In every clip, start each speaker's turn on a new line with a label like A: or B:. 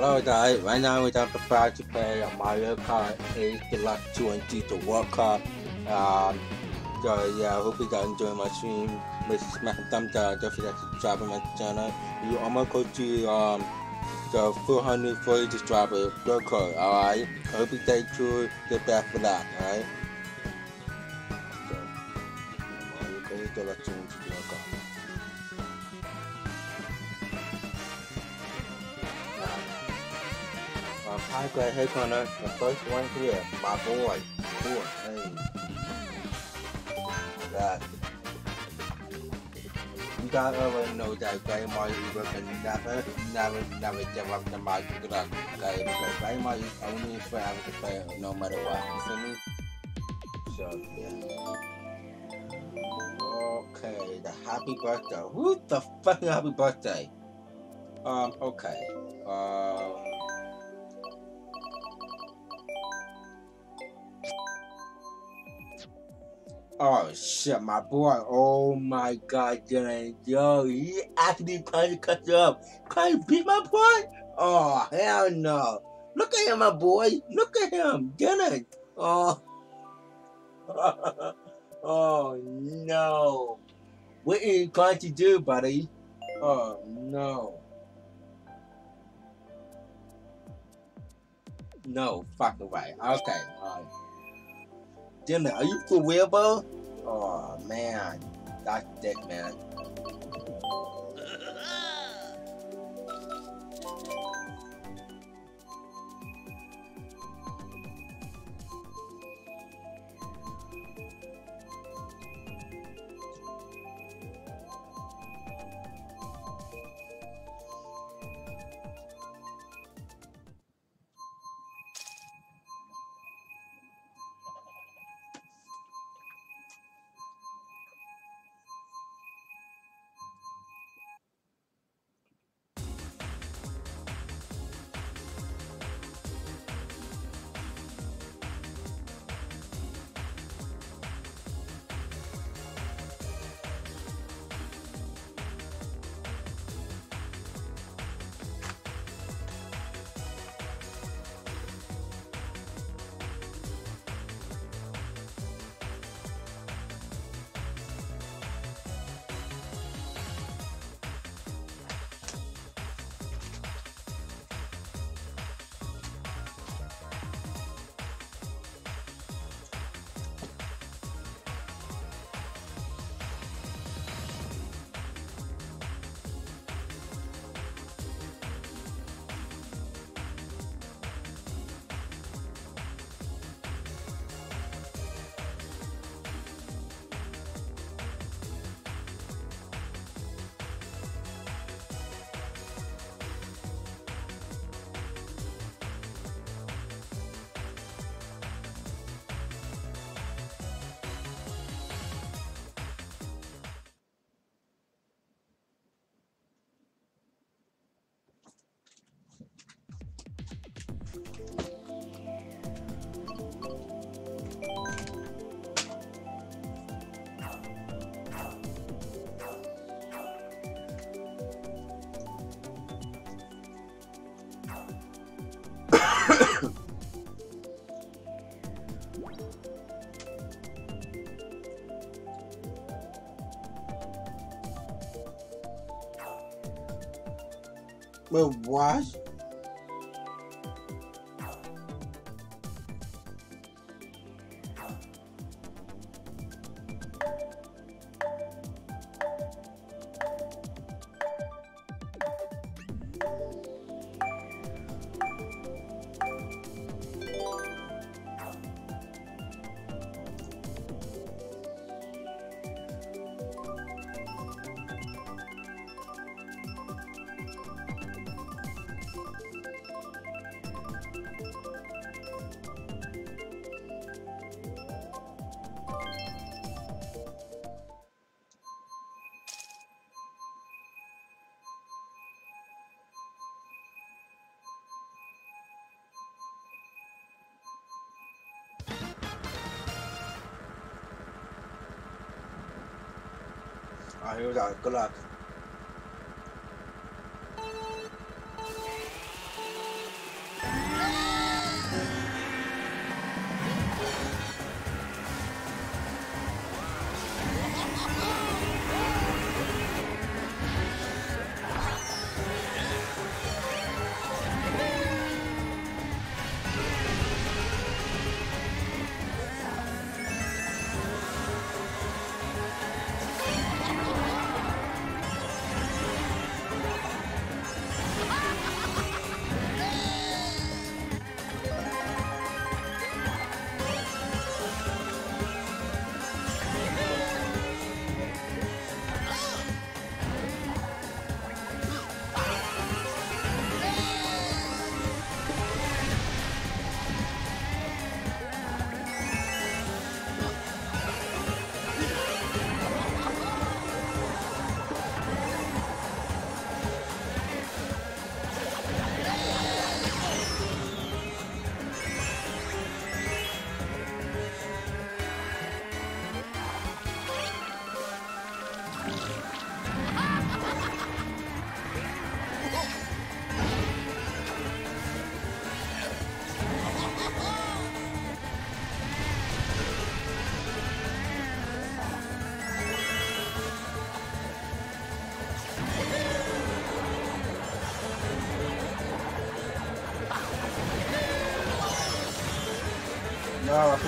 A: Hello guys, right now we're about to play Mario Kart 8 Deluxe 20 the World Cup. Um, so yeah, I hope you guys enjoy my stream. Please smash a thumbs up, don't forget to subscribe to my channel. You almost go to um the 440 subscriber go code, alright? I hope you stay true, get back for that, alright? Greg. Hey, Connor. The first one here, my boy. Hey. That. You guys already know that Mario Uber can never, never, never give up the Mario Kart game because Mario is only forever to play no matter what. You see me? So, yeah. Okay, the happy birthday. Who the fuck happy birthday? Um, okay. Um. Oh shit, my boy. Oh my god, Dylan. Yo, he actually trying to cut you up. Trying to beat my boy? Oh, hell no. Look at him, my boy. Look at him. Dylan. Oh. oh no. What are you going to do, buddy? Oh no. No, fucking right. Okay, alright. Are you for real, bro? Oh man, that's dick, man. Wait, what? Alright, here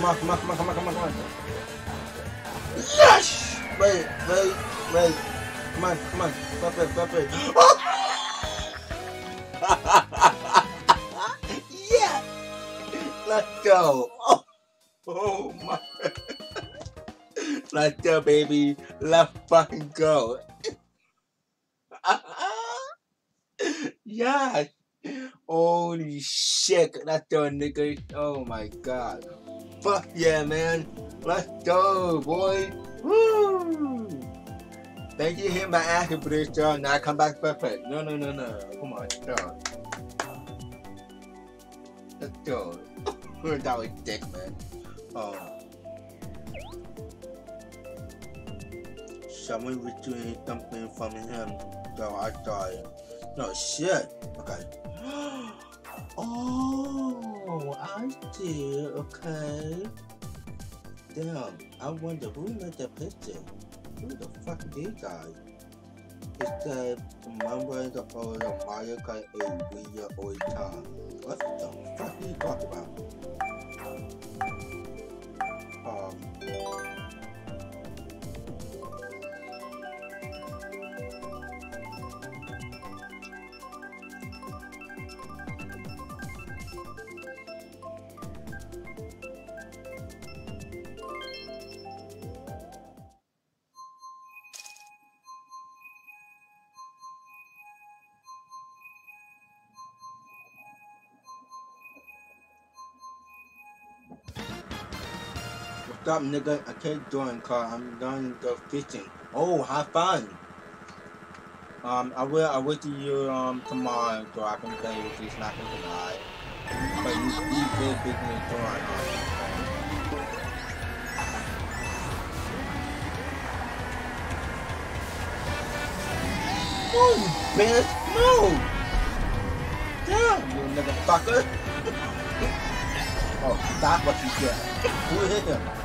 A: come on, come on, come on, come on, come on, come on. Yes! Wait, wait, wait. Come on, come on. Flip it, flip it. yeah! Let's go. Oh, oh my. Let's go, baby. Let's fucking go. yes! Holy shit, let's go, nigga. Oh my god. Fuck yeah, man. Let's go, boy. Woo! Thank you, hit my this, John. Now come back perfect. No, no, no, no. Come on, John. Let's go. that was dick, man. Oh. Someone retrieved something from him, so I died. No shit. Okay. Oh, see. Okay. Damn, I wonder who made that picture. Who the fuck these guys? It's the member of the old Mario Kart 8 Wii U all time. What the fuck are you talking about? Um. Stop, nigga. I can't join car. I'm going the fishing. Oh, have fun. Um, I will. I will see you um tomorrow so I can play with you snapping tonight. But you be big, big in the door. Move, bitch, move! Damn, you nigga fucker! oh, that's what you get. Who hit him?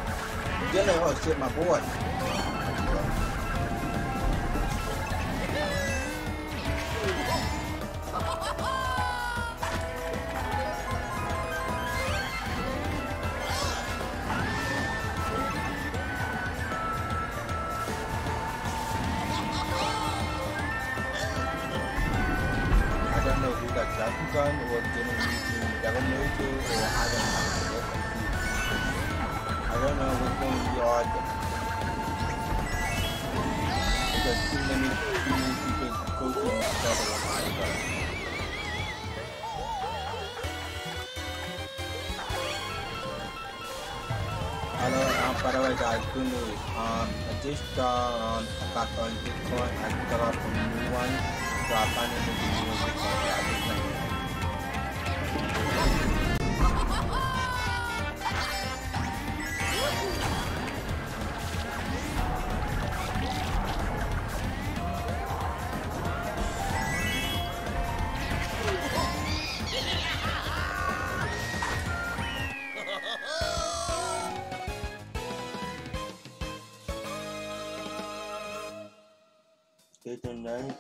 A: Dinner, oh shit, my boy. Hello, way guys. Um, I just got um, back on Bitcoin. I got off a new one. So I finally did the new Bitcoin. I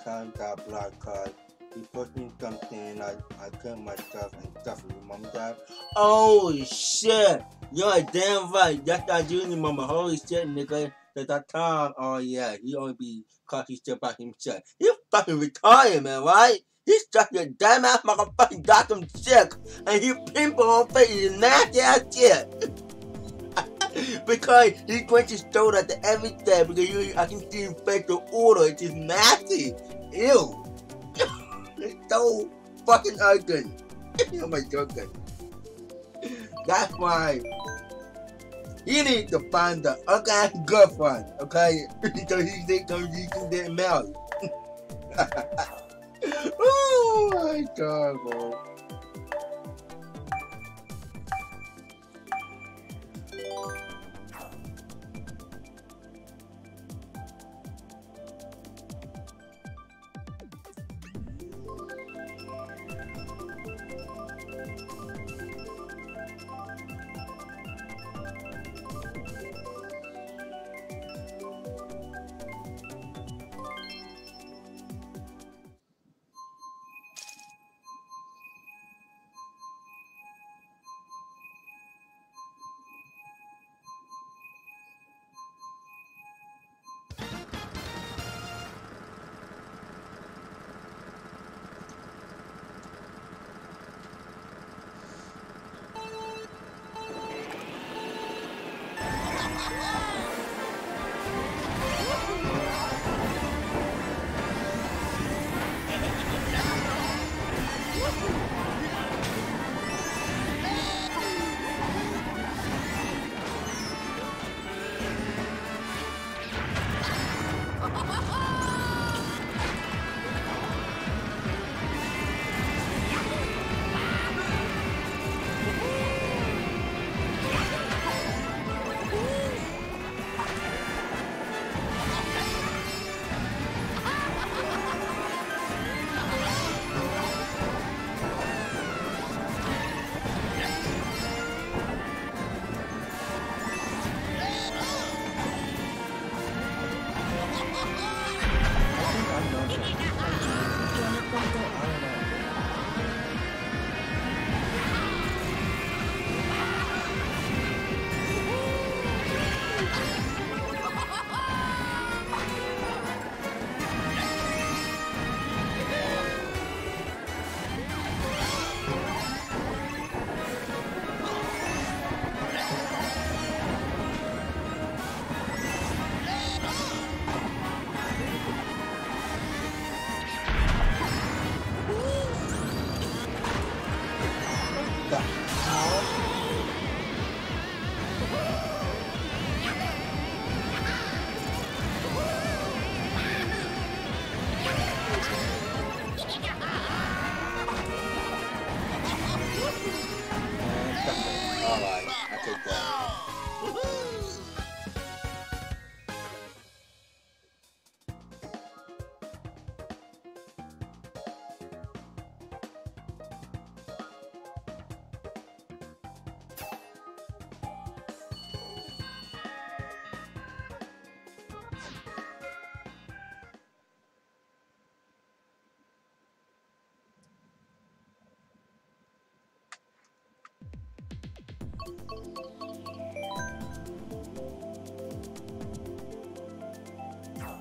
A: anytime got blocked card. He put me something, I, I cut my stuff and stuff with mom dad. Oh shit! You're damn right. That's not doing mama. Holy shit, nigga. At that time, oh yeah, he only be his shit by himself. He fucking retired, man, right? He's stuck your damn ass motherfucking got him sick and he pimple on face nasty ass shit. because he went to store at the everything because you, I can see him fake the order. It's just nasty. Ew. it's so fucking ugly. oh my god. That's why he needs to find the ugly girlfriend, okay? so he think can get married. oh my god, bro.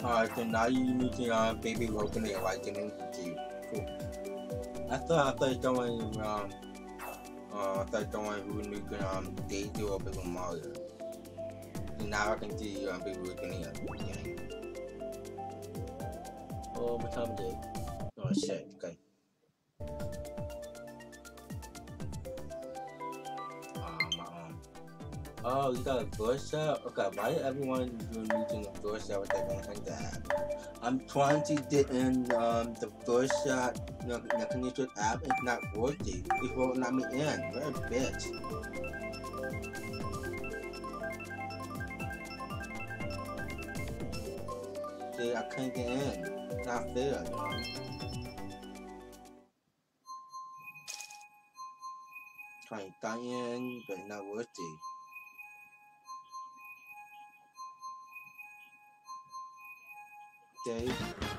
A: Alright, so now you using um, baby Logan and like getting into cool. I thought I thought someone um uh I thought someone who knew can um Daisy or Baby Mario. And now I can see um baby Logan again. Oh, what time is it? Got a voice? Okay, why everyone doing using a voice out with that one that? I'm trying to get in um, the voice out recognition app. It's not working. It won't let me in. What a bitch. See, I can't get in. Not fair? Trying to get in, but not working. Okay.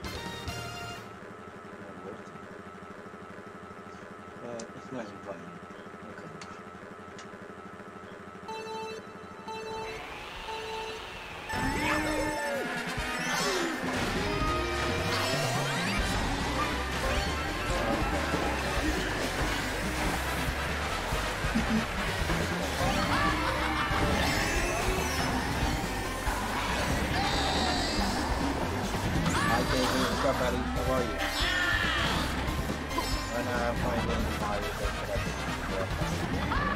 A: Thank you.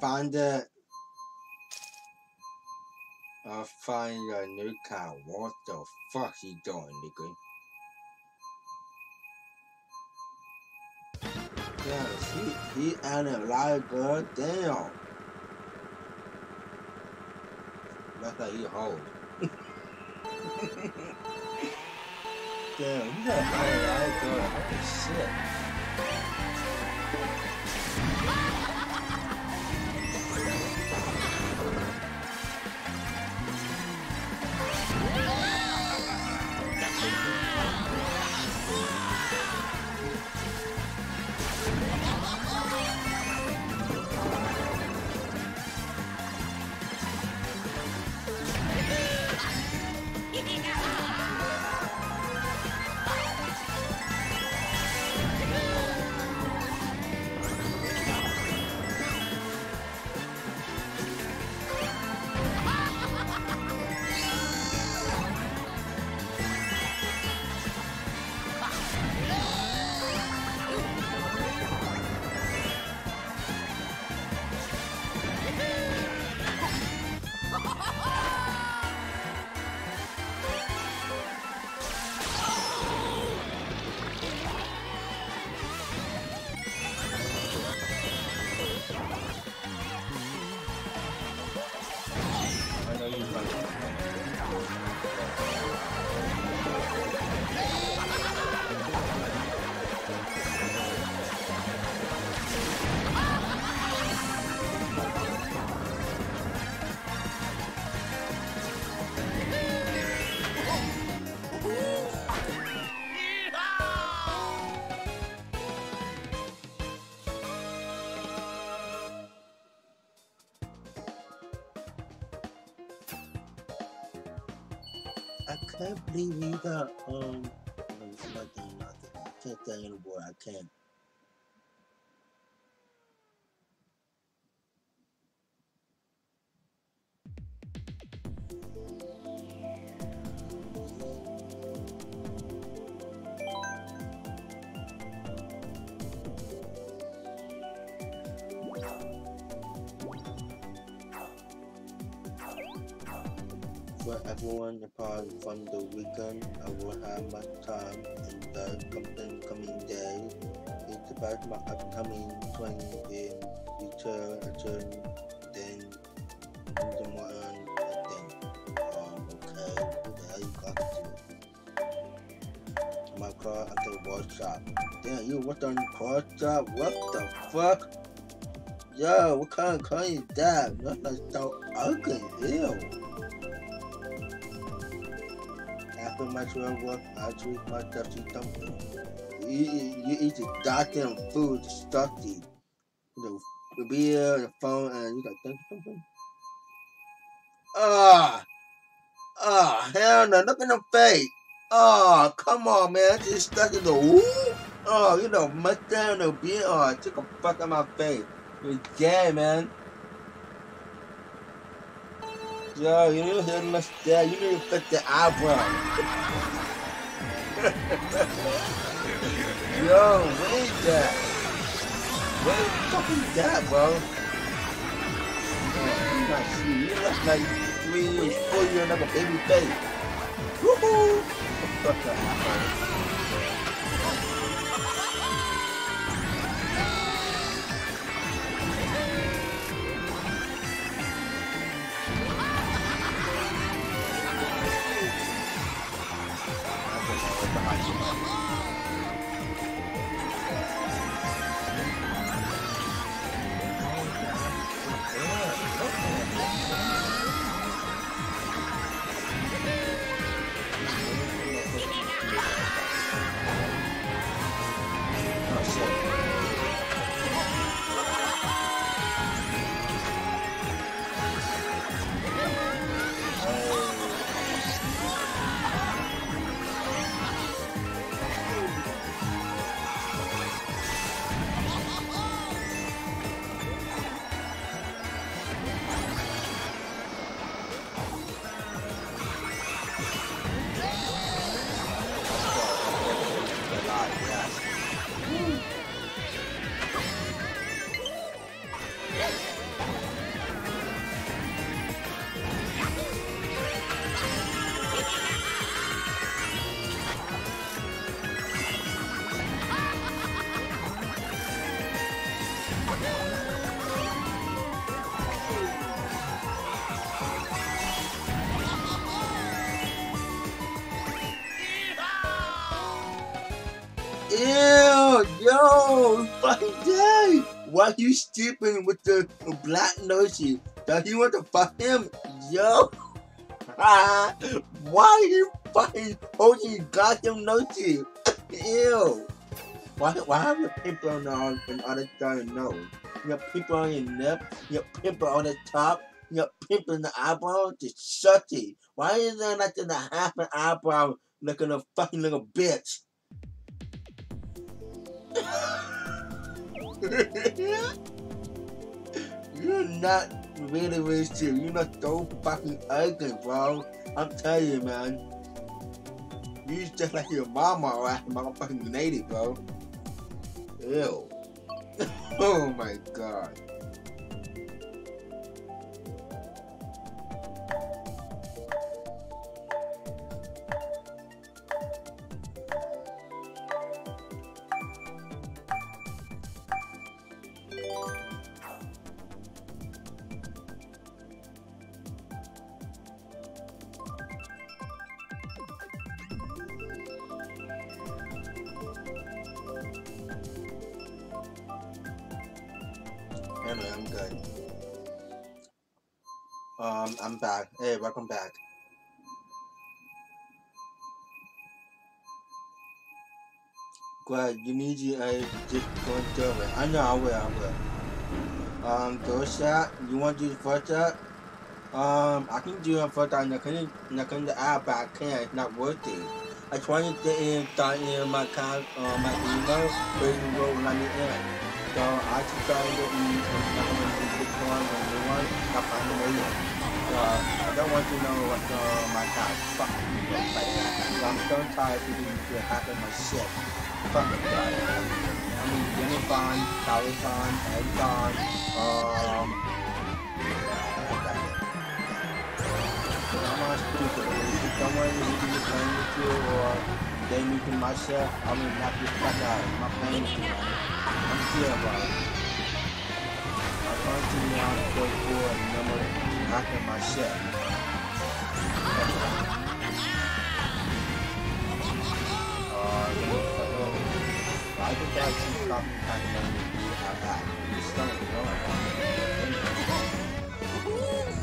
A: Find it. I find a new car. What the fuck you doing, nigga? Yeah, he he and a girl. Damn. That's like he hold. Damn, you got a live girl. Holy shit. Can't believe he got um. I can't say anymore. I can't. The. I will have my time in the coming, coming days. It's about my upcoming 20 in return, return, then in the morning, I think. Um, okay, what the hell you got to? My car at the workshop. Damn, you worked on the car? What the fuck? Yo, what kind of car is that? That's so ugly, ew. After my 12 work, I treat my dusty dumpling. You, you, you eat the goddamn food, the stuffy, the, the beer, the phone, and you got think something. Ah, ah, hell no, look in the face. Oh, come on, man. Just stuck in the woo. Oh, you know, much down the beer. Oh, it took a fuck out my face. You're gay, man. Yo, you my stare. You to fix the eyebrow. Yo, what is that? What the fuck is that, bro? You not see. You look like three years, four years, like a baby face. Woohoo! Fuck that. Fucking day. Why you stupid with the black nosy? Does he want to fuck him? Yo. Why you fucking holding your goddamn nosy? Ew. Why, why have your pimple on the, on the other side of your nose? You got pimple on your lip, you got pimple on the top, you got pimple in the eyebrow, just shut it. Why is there nothing in a half an eyebrow looking a fucking little bitch? You're not really rich too. You're not so fucking ugly, bro. I'm telling you, man. You just like your mama or motherfucking native, bro. Ew. oh my god. Welcome back. Glad you need you I just going through it. I know I will, I will. Um, third shot, you want to do the first shot? Um, I can do it for that. I can, I can the app, but I can't. It's not worth it. I try to get in, start in my con, uh, my email, but it won't let me in. So I just try to get in, and I'm going to pick one and one. I way in. So I don't want to know what uh, my car fucking looks like. I'm so tired of being to happen my shit. Fuck it, guys. I mean, Jenny Bond, Callie Bond, Ed Bond, um, someone who can be playing with you or they meeting myself, I mean knock the fuck out. My pain is man. I'm chill about it. I continue on to go forward and number knocking myself. Uh, I think that's some copy kind of I have. Just don't know.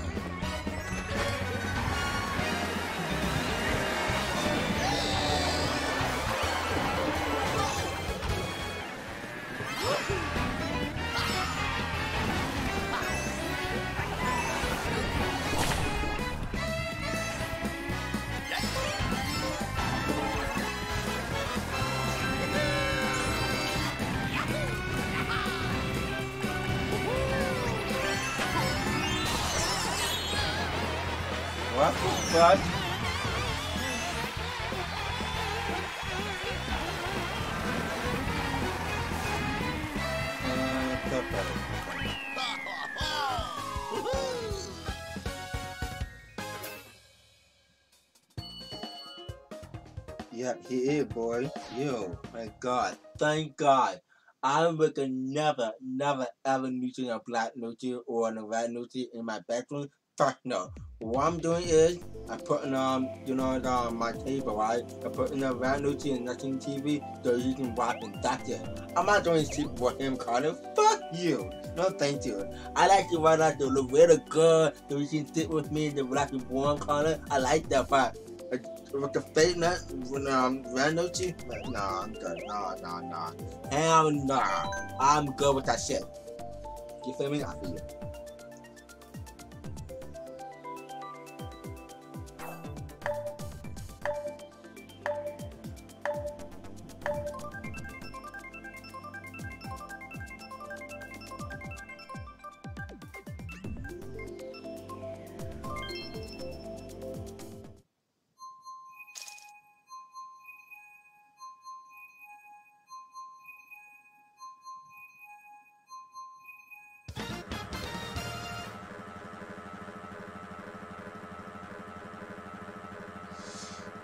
A: Boy. Yo, my God. Thank God. I would never, never, ever using a black note or a red note in my bedroom. Fuck no. What I'm doing is I'm putting um you know the, my table right. I'm putting a red note and nothing TV so you can watch and that's it. I'm not doing shit for him, Carter. Fuck you. No, thank you. I like to ride out the little girl so you can sit with me in the black and warm color. I like that part with the fake nut when um Randochi, but nah, I'm good. Nah, nah, nah. Hell nah. I'm good with that shit. You feel me? I feel you.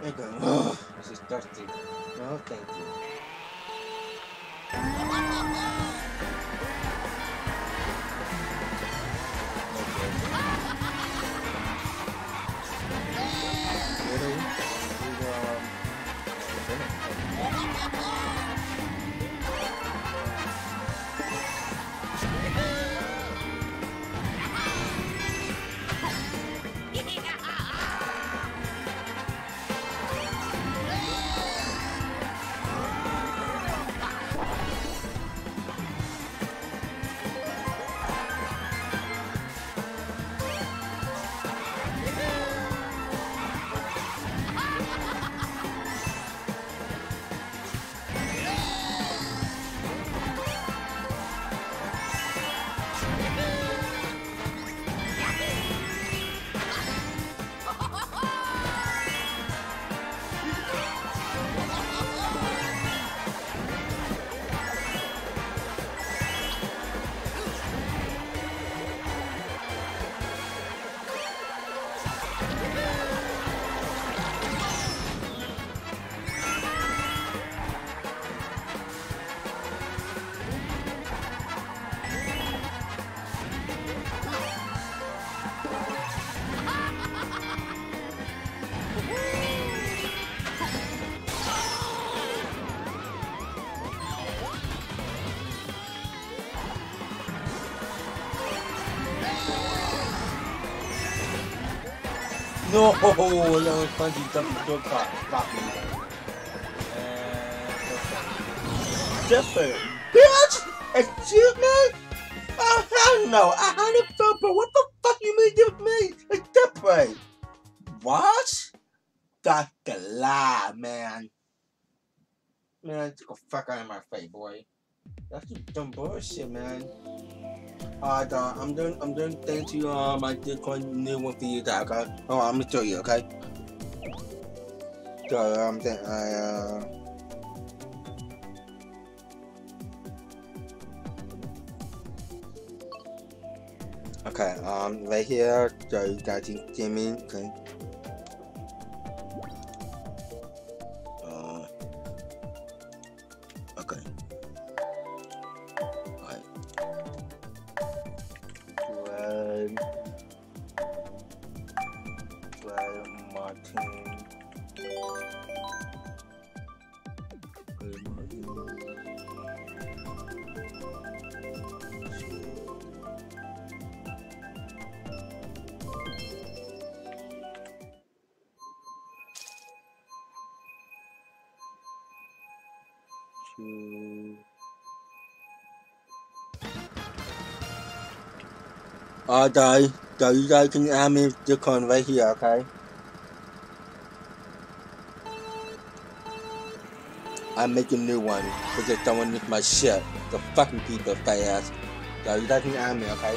A: They go, oh, this is thirsty. No, thank you. No, yung bungee jumping dog caught, caught me. And different, bitch. Excuse me. Oh hell no! I had a but what the fuck you mean different? It's different. What? That's a lie, man. Man, get the fuck out of my face, boy. That's just dumb bullshit, man. Alright, dog. I'm doing. I'm doing. Thank you. Uh, my Bitcoin new one for you, dog. Okay. Oh, I'm gonna show you. Okay. So I'm um, I uh. Okay, um, right here, so you guys can see me, okay. Uh, die. Die, you guys can add me the coin right here, okay? I make a new one because someone needs my shit. The fucking people fast. So you guys can add me, okay?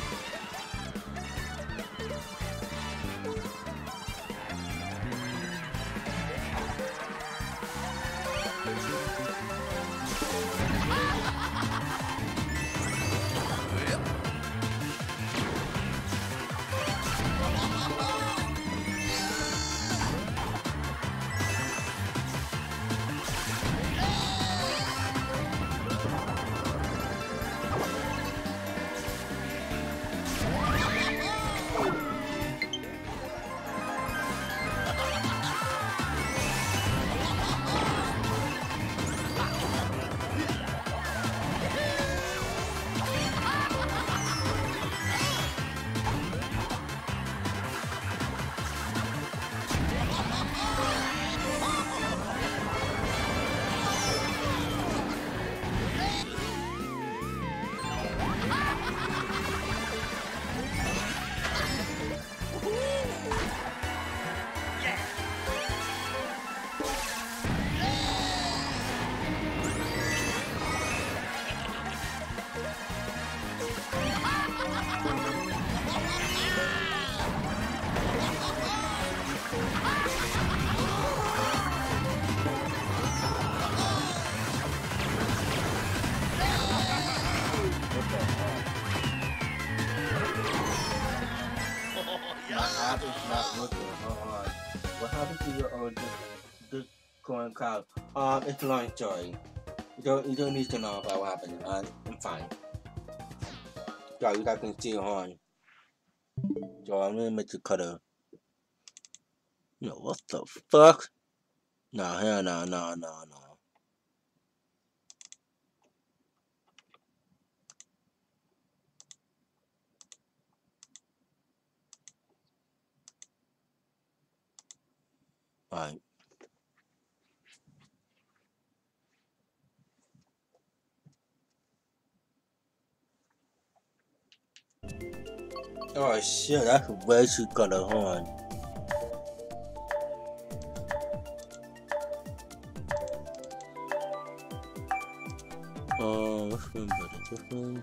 A: It's a long story. You don't you don't need to know about what happened. Uh, I'm fine. So you guys can see on. So I'm gonna make the cutter. No, what the fuck? No, hell no, no, no, no. Alright. Oh shit, that's a way too color horn. Oh, which one better? This one?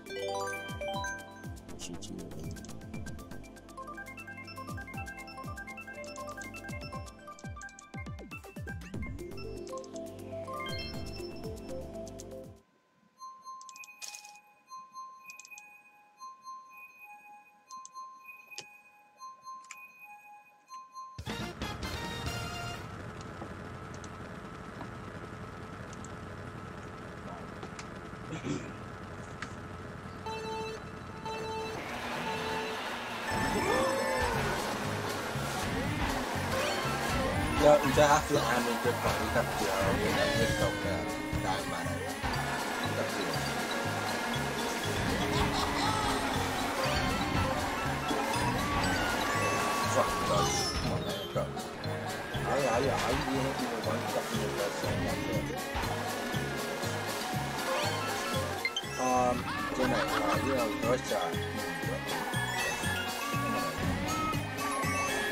A: 要你在他是安的就考虑到比较有点运动的打满了，但是。撞到我那个，哎呀呀，哎呀，我玩到那个什么的，啊，真的，我要多少？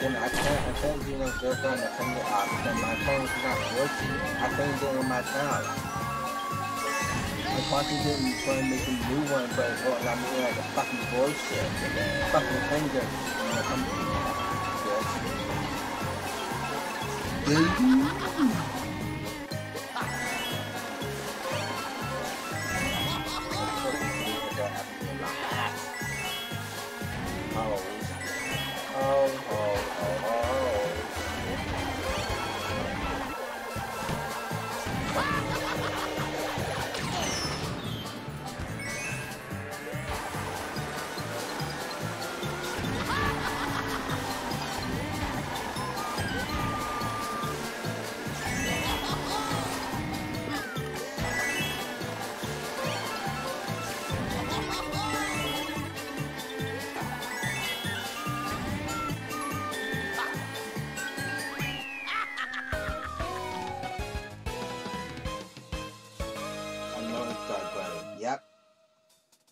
A: Then I can't, I can't do no good on the off because my phone's not working. I can't get in my town. I'm constantly trying to make a new one, but it's all I'm doing like a fucking bullshit. Fucking finger. When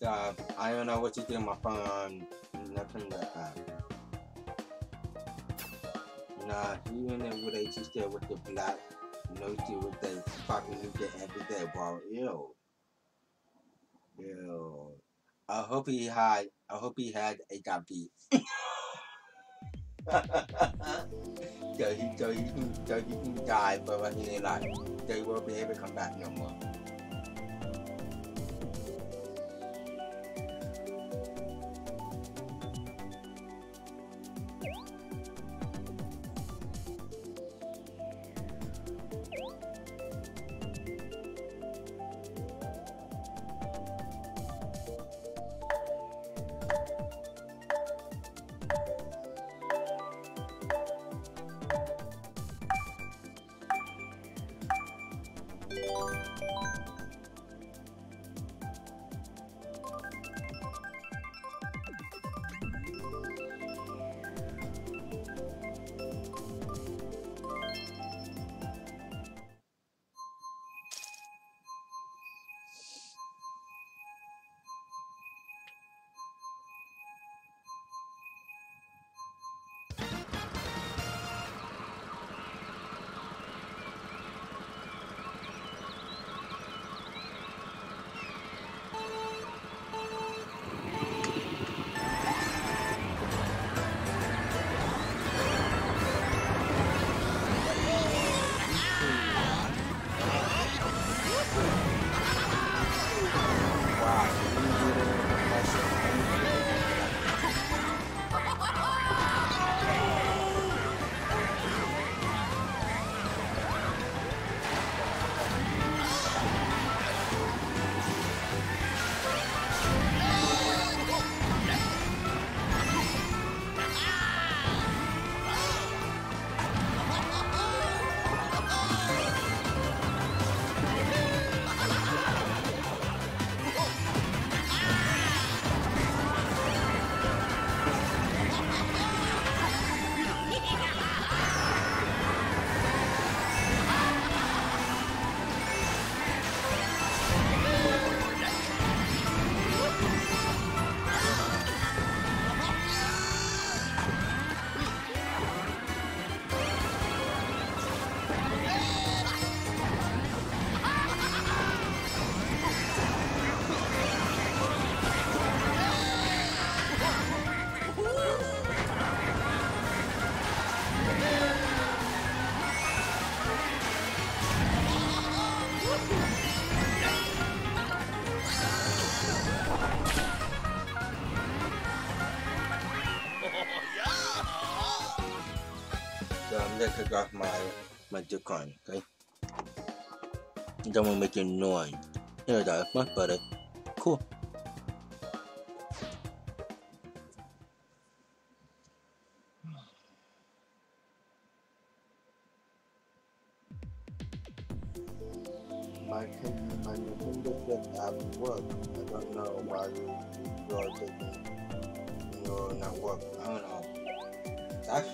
A: it don't know what you think my phone nothing that uh, Nah, even if they just there with the black no shit with the fucking new day every day, bro. Ew. Ew. I hope he had I hope he had a got beat. so he so he can so he can die but he ain't like they won't be able to come back no more. Take off my my Ducon, okay? Want to make it. There it is, much better.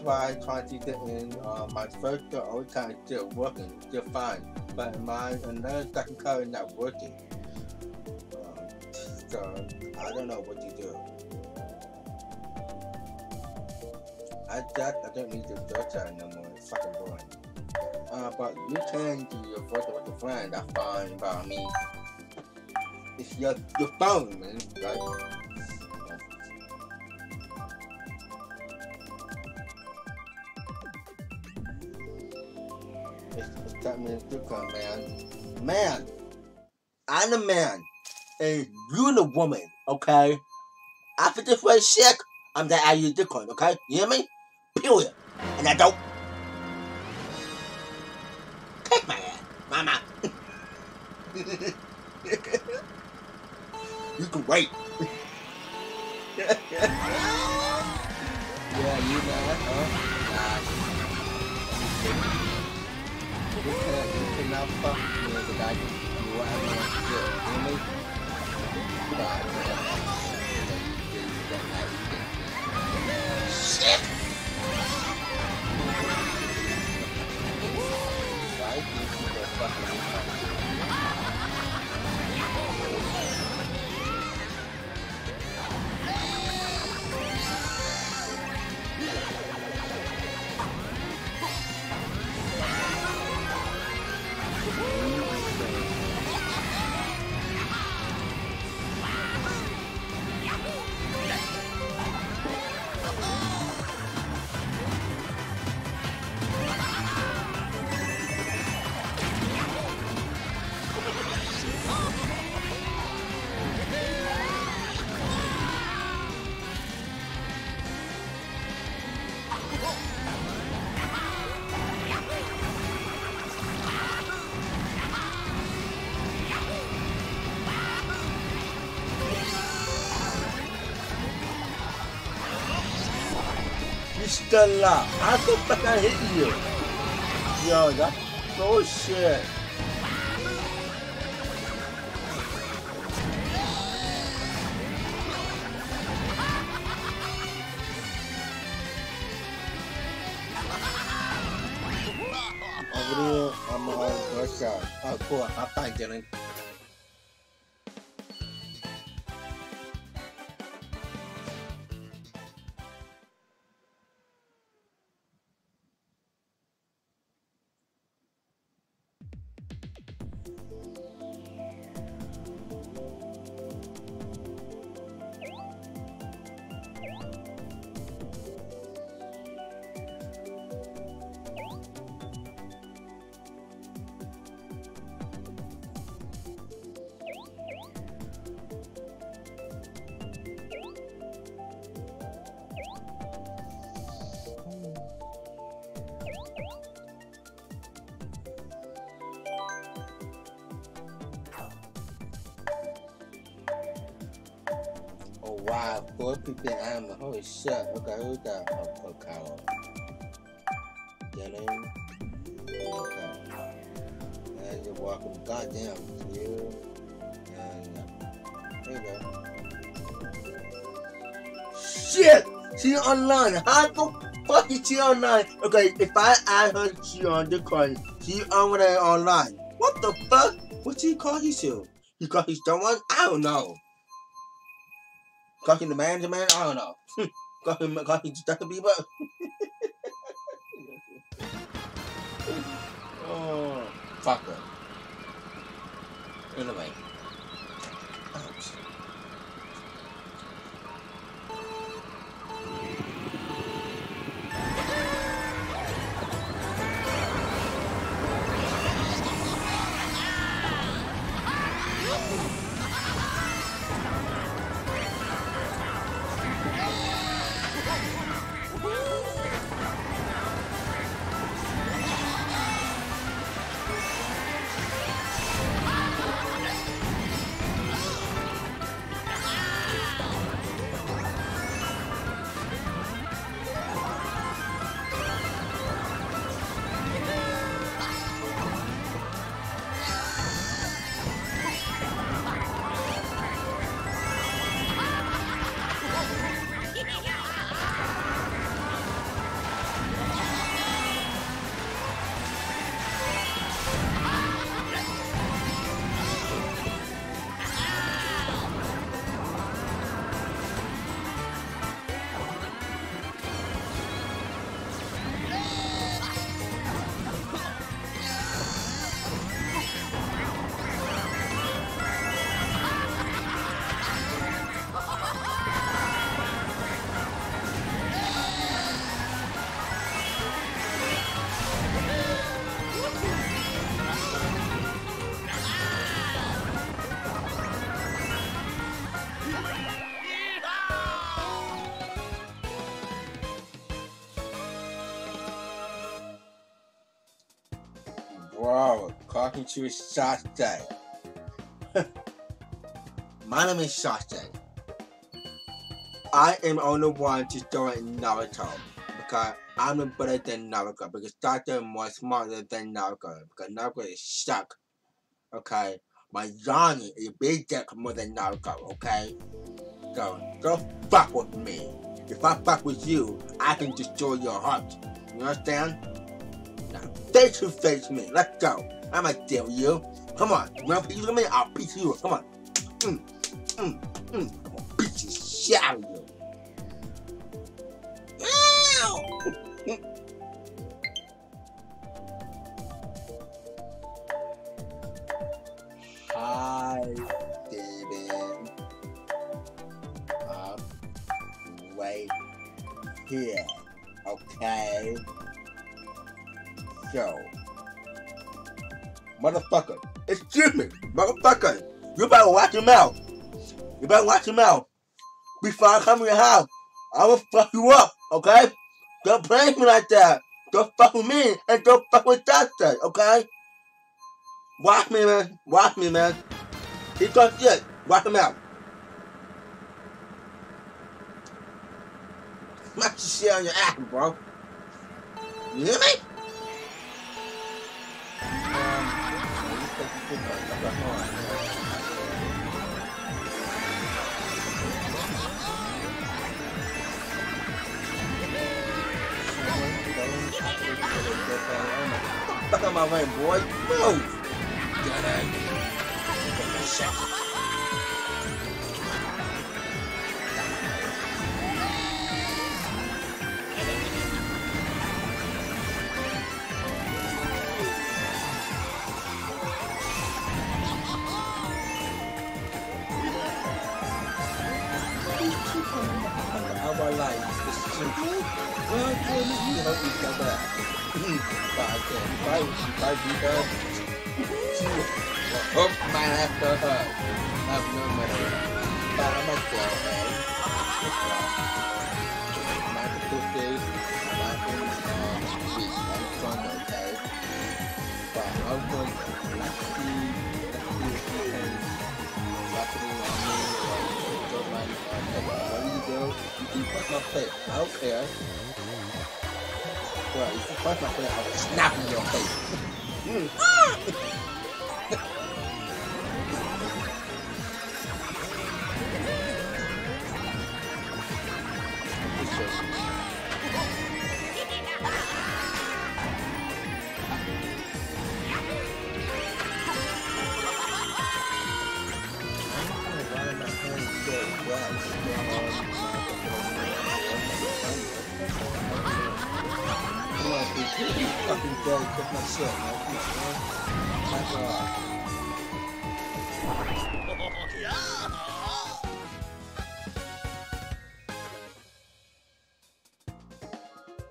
A: Why tried to get in uh, my first all time still working, still fine. But my another second car is not working. Um, so I don't know what to do. I, that, I don't need your daughter no more. It's fucking boring. Uh, but you can do your photo with a friend. That's fine by me. It's your your phone, man. Right? It's, that means different, man. Man, I'm a man, and you're a woman, okay? After this one sick, I'm the are you different, okay? You hear me? Period. And I don't. Kick my ass, mama. you can wait. yeah, you mad, You can't, you cannot fuck with the guy you whatever you want to do. You hear me? Shit! Why do you fucking Woo! How the fuck I hit you? Yo, that's bullshit. Over there, I'm on brush out. Oh, cool. I'll find Dylan. Animal. Holy shit. Okay, who's that? Oh. Dylan. Okay. And you're welcome. Goddamn, you. And uh, there you go. Shit! She online. How the fuck is she online? Okay, if I add her, she on the card. She there online. What the fuck? What he call himself? He call his someone? I don't know. Him the manager man? I don't know. call him Justin Bieber? oh fuck her. Anyway. Talking to Sasuke. My name is Sasuke. I am only one to join Naruto because I'm better than Naruto because Sasuke is more smarter than Naruto because Naruto is stuck. Okay, my Johnny is big dick more than Naruto. Okay, so don't fuck with me. If I fuck with you, I can destroy your heart. You understand? Face to face me. Let's go. I'm gonna deal you. Come on. You want to piece with me? I'll piece you. Come on. Mm, mm, mm. I'm gonna beat shit out of you. Hi, Steven. Up, wait here, okay? So, motherfucker, excuse me, motherfucker, you better watch your mouth. You better watch your mouth before I come to your house. I will fuck you up, okay? Don't play me like that. Don't fuck with me and don't fuck with Doctor, okay? Watch me, man. Watch me, man. He talks shit. Watch him out. Smack your shit on your ass, bro. You hear me? Fuck on my way, boy. Move. Shit. Our life is simple. Well, you help other. but My after her. Have no money. I'm. My my um? But I'm going to don't uh, my don't care. Well, you punch my face, I'll snap in your face. Mm. Fucking dead, took my shit, man. Back off.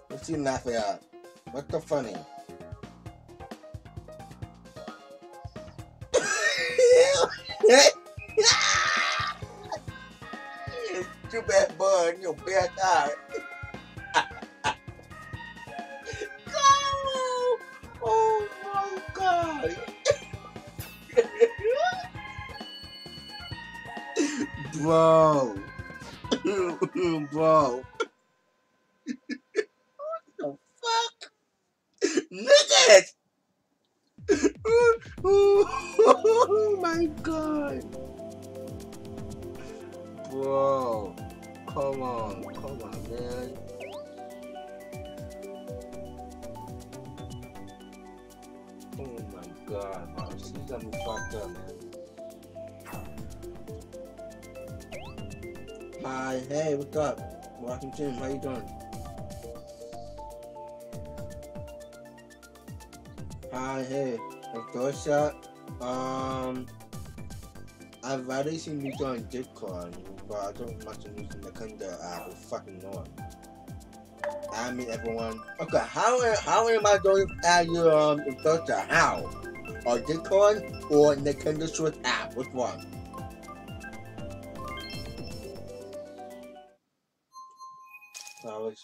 A: What you laughing at? What the funny? Dorsha. Um, I've already seen you join Discord, but I don't much in the kind of uh, fucking know. I mean everyone. Okay, how how am I going to add you um Dorsha? How? Or Discord or Nintendo Switch app? Which one? I was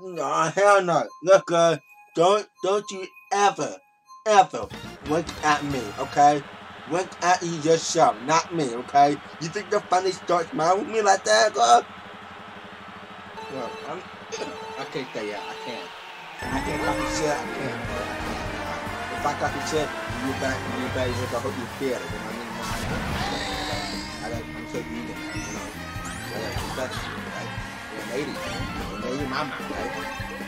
A: No, hell no. Look, uh, don't, don't you ever, ever wink at me, okay? Wink at you yourself, not me, okay? You think the funny start smiling with me like that, girl? Look, I'm, I can't say yeah, I can't. I can't copy shit, I can't. If I copy shit, you back, you better, you better hope you feel it. You know what I mean? I like, I'm so vegan, you know? I like? You're a lady. You're a lady mama, right?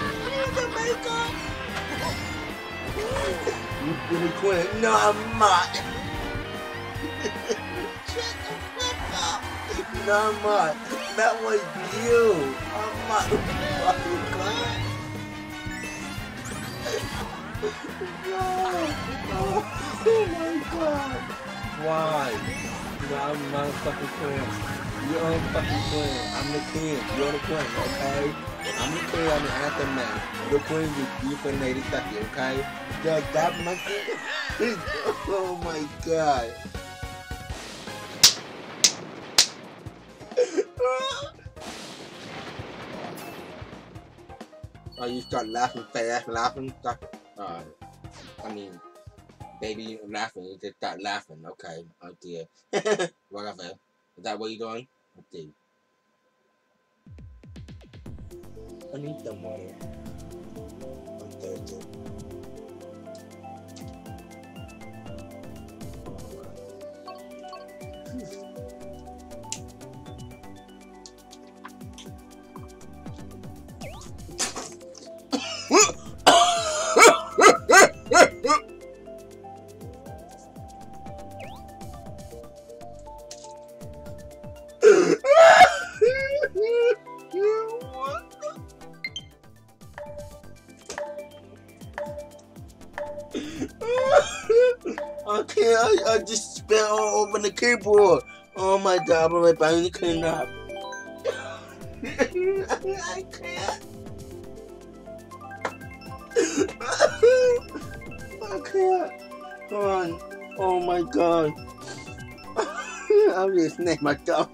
A: Makeup. You gonna quit? No, I'm not. Shut the fuck. No, I'm not. That was you. I'm not fucking glad. No. Oh my god. Why? No, I'm not fucking quitting. You're on fucking queen. I'm the king. You're the queen, okay? I'm the king. I'm the anthem man. The queen with you for Lady Ducky, okay? Yo, that monkey. oh my god. oh, you start laughing fast, laughing. Start, uh, I mean, baby, laughing. You just start laughing. Okay. Oh dear. Whatever. Is that what you're doing? Okay. I need some water. I'm thirsty. Keyboard. Oh my god, right behind the up. I can't. I can't. Come on. Oh my god. I'm just snake myself.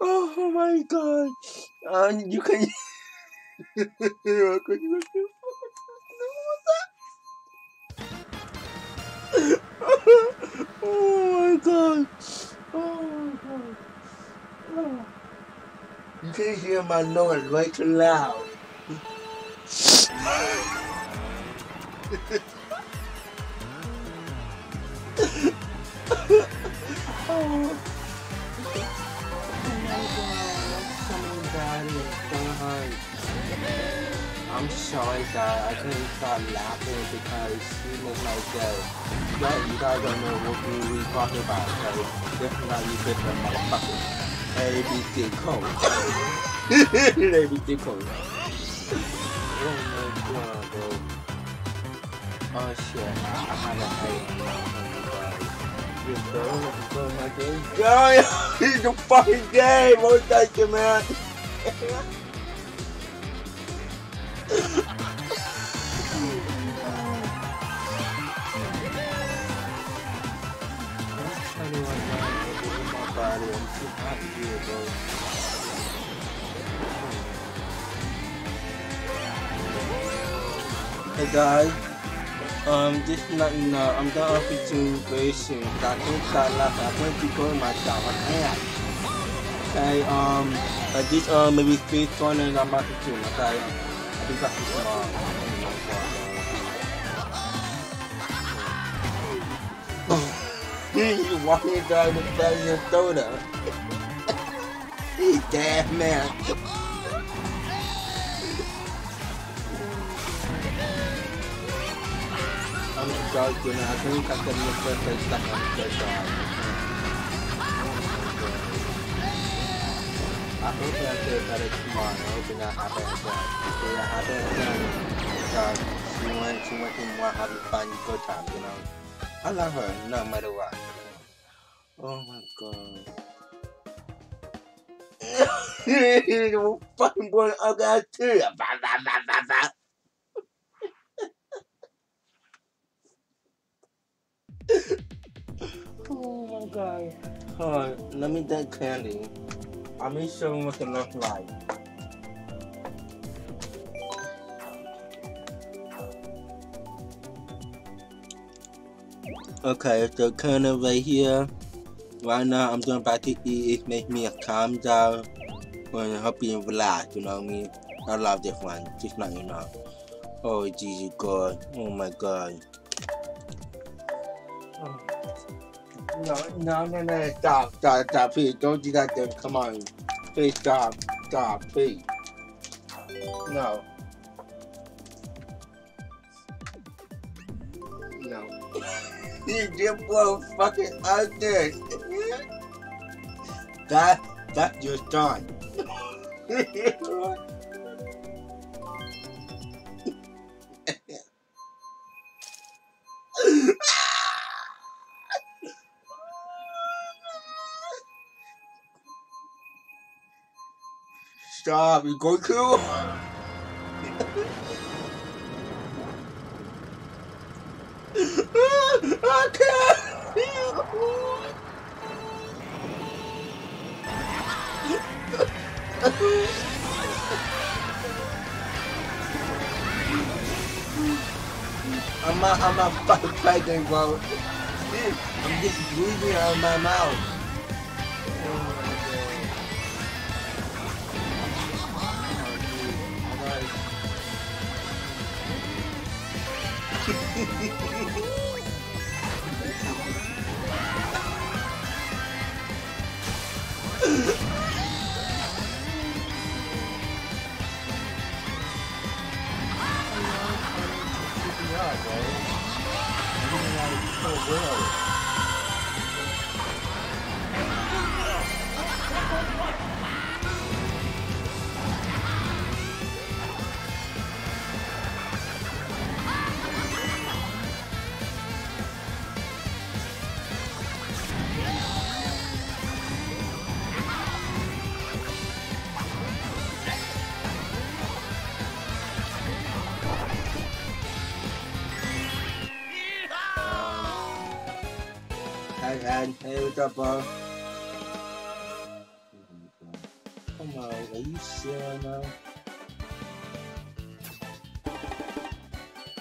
A: oh my god. Uh, you can. Noise too loud. oh. I'm sorry that I couldn't stop laughing because he was like, yo, yeah, you guys don't know what we we talking about, so this is how you get the motherfucker. ABC code. ABC. Oh my god, bro. Oh shit, I have a hate. So, so. Yo, he's the fucking game! What that you, man? I'm too hot here, bro. Hey guys, um, letting you know, I'm done off with you very soon. Cause I can't start laughing. I can't keep going myself. I can't. Okay, um, I just uh maybe three corners I'm about to tune. Okay, I'll be back to you tomorrow. you walking down the belly of soda. He's dead, man. I'm. I think I can make birthday stuck on the drive. I hope I feel better tomorrow. I hope it not happen again. If it happen again, because she went, she went to more having fun, good time, you know. I love her no matter what. Oh my god. fucking boy, I got two. oh my god. On, let me get candy. I'm gonna show you what it looks like. Okay, so kind of right here. Right now, I'm doing about to eat. It makes me a calm down. I hope you relax, you know what I mean? I love this one, just not you know. Oh, Jesus God. Oh my God. No, no, no, no, stop, stop, stop, please. Don't do that then. Come on. Please stop, stop, please. No. No. you just blow fucking out there. that, that's just done. Stop, Goku! I can't! I'm not, I'm not fucking pregnant, bro. I'm just breathing out of my mouth. Up, bro? Come on, are you serious now?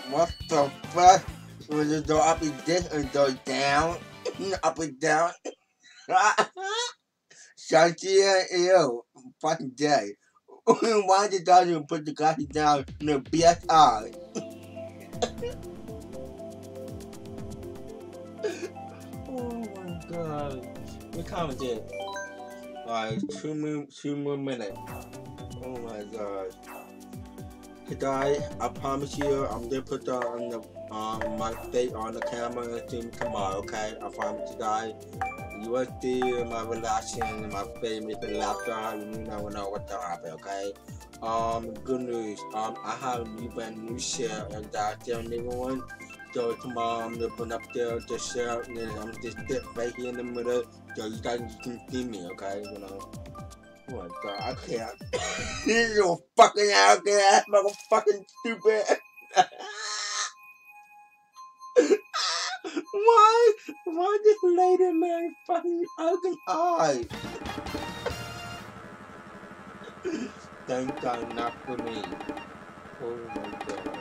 A: What the fuck? Was it go up and this or go down? up and down? Shantia, ew, fucking day. Why did you put the guy down in the BSI? God. We commented like two more, two more minutes. Oh my god. Today, I promise you, I'm gonna put that on the um, my face on the camera and tomorrow. Okay, I promise today. You will see my reaction, my my laughter. You never know what to happen. Okay. Um, good news. Um, I have a new brand new share and that's the only so tomorrow I'm gonna up there to share and I'm just sit right here in the middle so you guys can see me, okay? You know. Oh my god, I can't. little fucking out there ass motherfucking stupid. why? Why this lady man fucking ugly eyes? Thank God not for me. Oh my god.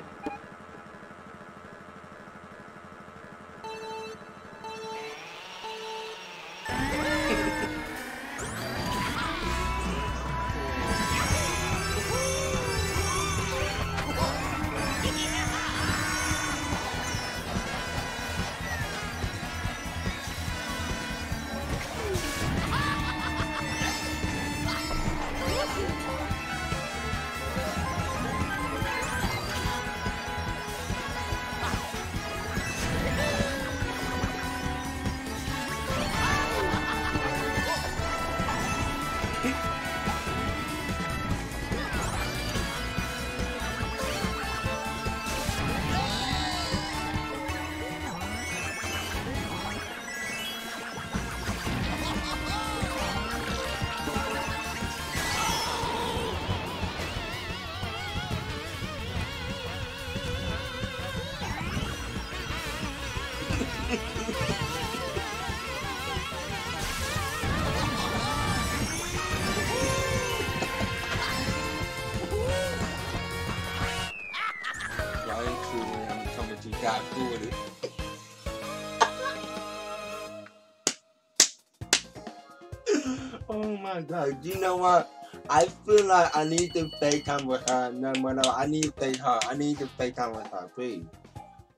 A: My god, you know what? I feel like I need to FaceTime with her. No, no, no, I need to face her. I need to FaceTime with her, please.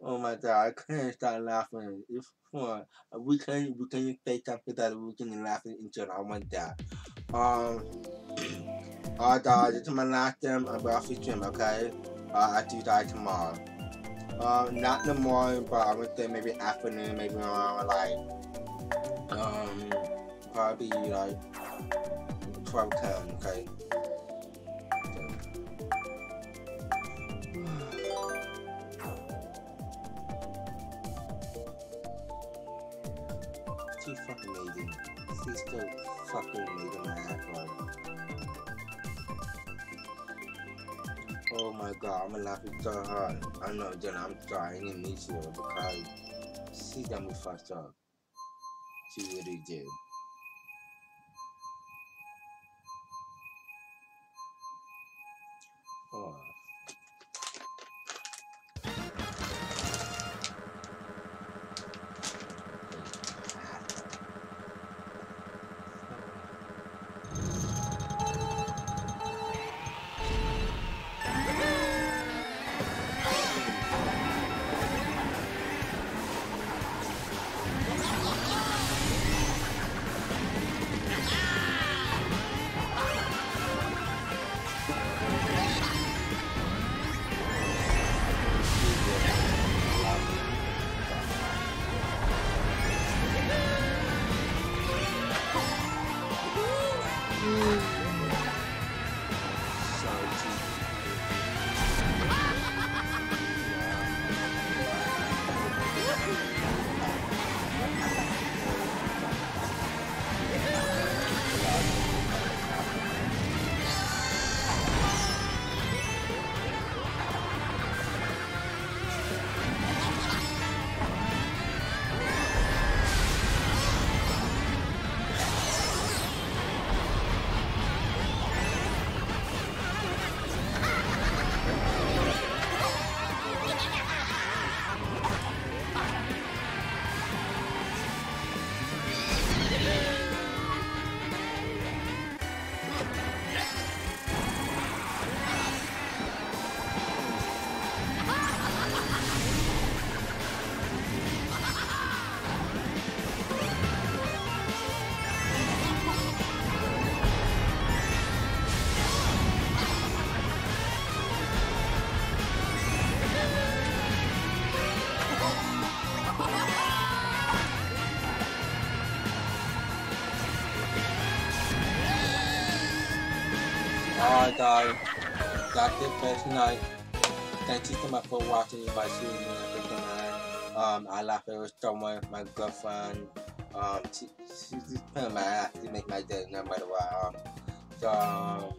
A: Oh my god, I can't stop laughing. If we can we can FaceTime with that we can laugh into I want that. Um Alright guys, this is my last time about stream, okay? Uh, I do die tomorrow. Um, not in the morning, but I would say maybe afternoon, maybe around like, um, probably like 12 10, okay? she fucking amazing. She's still fucking amazing, man. Oh my god, I'm laughing so hard. I know, Jenna, I'm sorry, I didn't meet you because she got me fucked up. She really did. Oh. Alright it. Thank you so much for watching my stream and Um, I laugh every summer, my girlfriend, um, she, she's just putting my ass to make my day no matter what. Um, so, um,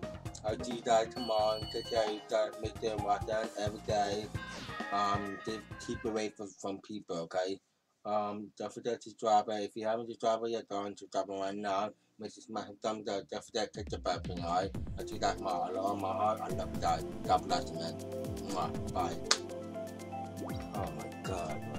A: I'll do that tomorrow because I got make them watch that every day. Um, to keep away from, from people, okay? Um, don't forget to subscribe. If you haven't subscribed yet, go and subscribe right now. Mrs. Maham the Jeff Deck the Bapping Eye. I do that my Allah my heart. I love that. God bless you man. Bye. Oh my god.